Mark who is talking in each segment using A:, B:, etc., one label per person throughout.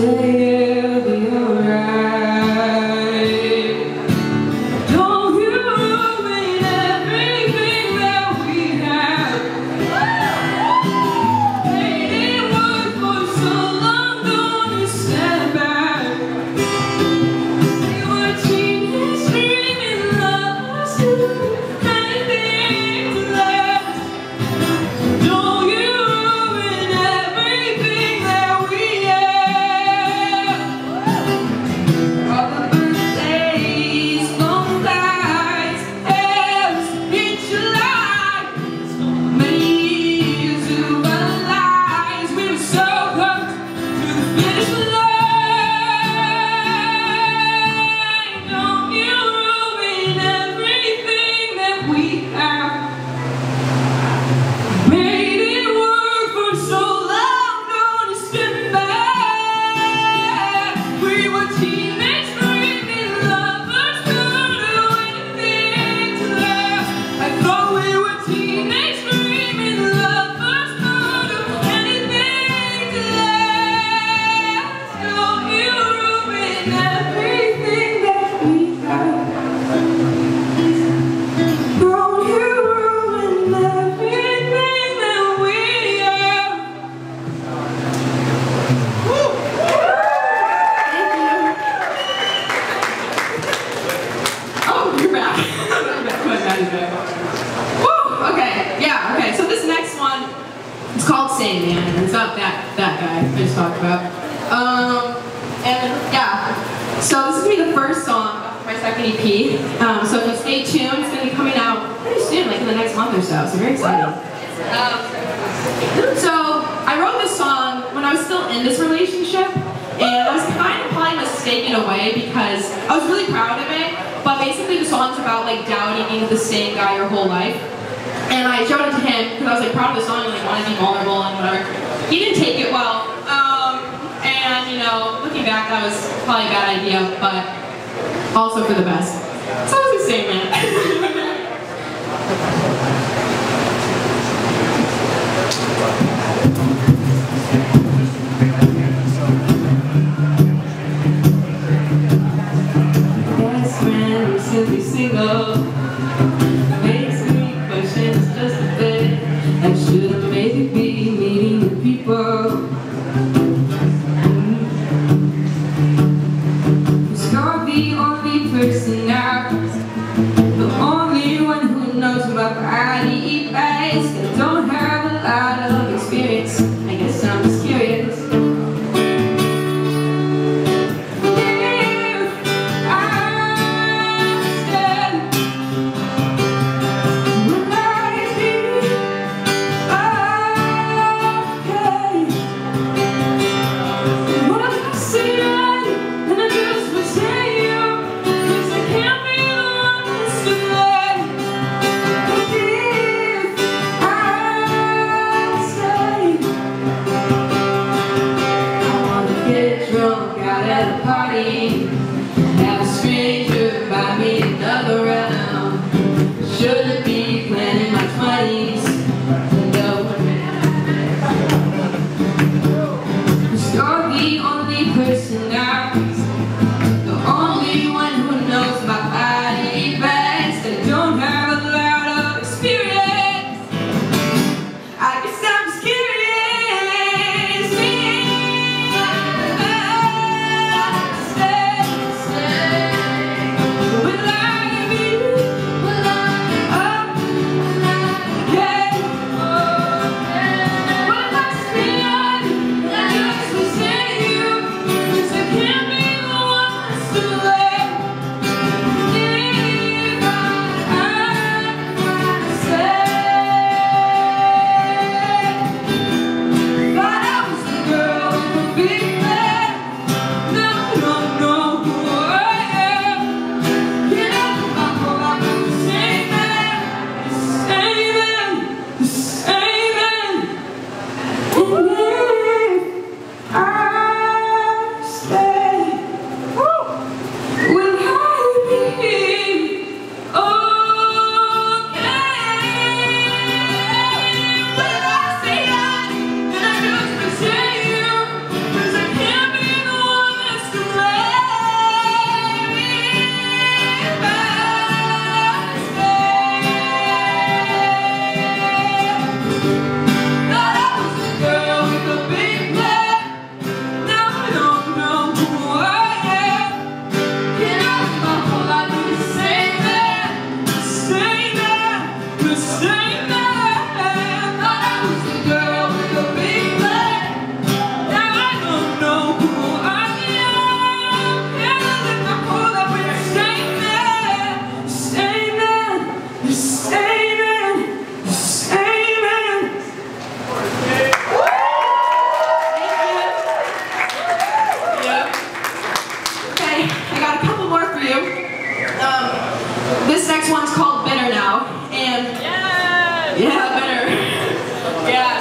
A: say it's about that that guy I just talked about. Um, and yeah, so this is gonna be the first song off my second EP. Um, so if you stay tuned, it's gonna be coming out pretty soon, like in the next month or so. So very exciting. Um, so I wrote this song when I was still in this relationship, and I was kind of probably mistaken away because I was really proud of it. But basically, the song's about like doubting the same guy your whole life. And I showed it to him because I was like proud of the song and like wanted to be vulnerable and whatever. He didn't take it well. Um, and you know, looking back, that was probably a bad idea, but also for the best. So I was same man. Best friend simply single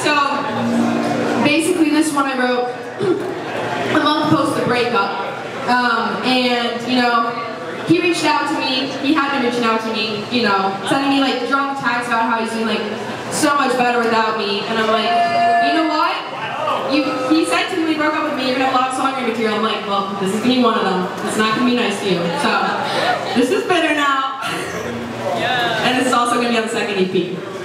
A: So basically this one I wrote a month post the breakup. Um, and you know, he reached out to me, he had been reaching out to me, you know, sending me like drunk texts about how he's doing like so much better without me. And I'm like, you know what? You, he said to me when he broke up with me, you're gonna have a lot of songwriting material. I'm like, well, this is gonna be one of them. It's not gonna be nice to you. So, this is better now. and it's also gonna be on the second EP.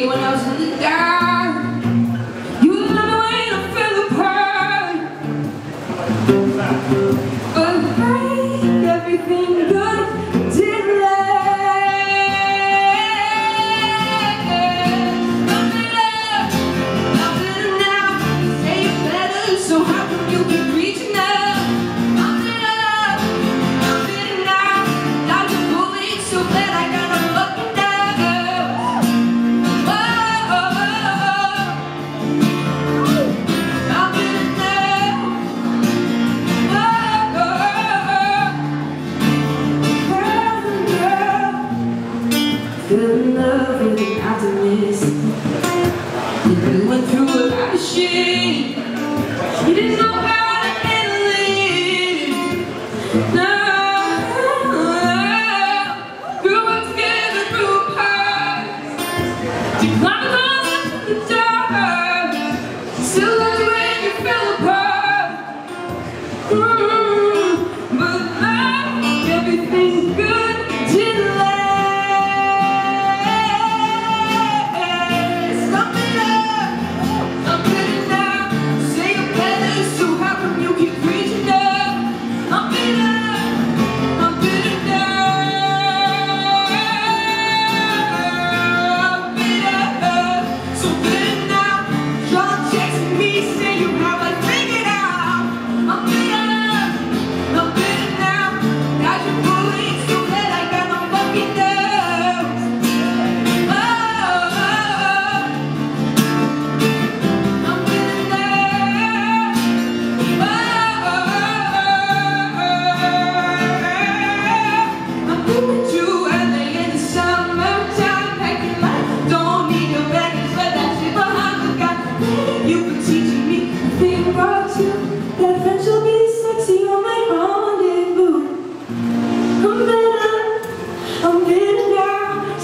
A: anyone else She, you didn't know.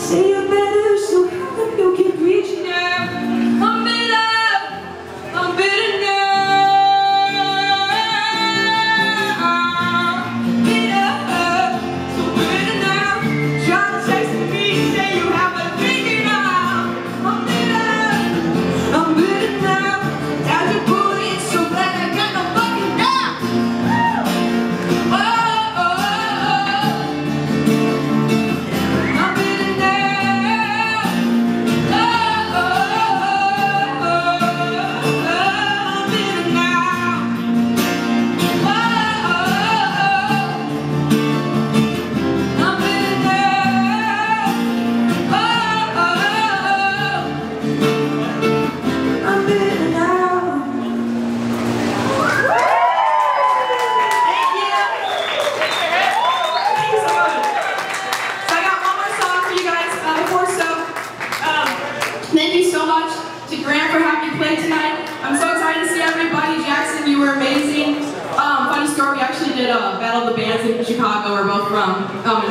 A: See you better.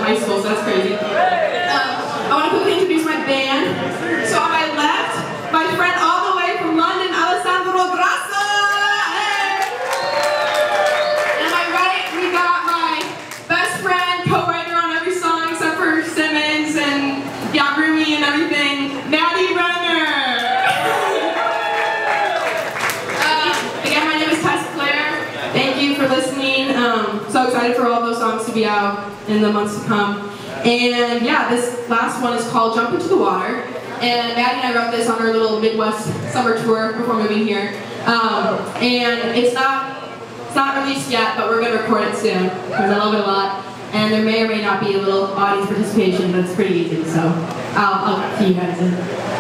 A: mais força nas. in the months to come.
B: And yeah, this last one is called Jump Into the Water. And Maddie and I wrote this on our little Midwest summer tour before moving here. Um, and it's not it's not released yet, but we're going to record it soon because I love it a lot. And there may or may not be a little audience participation, but it's pretty easy. So I'll, I'll see you guys in.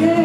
B: Yeah.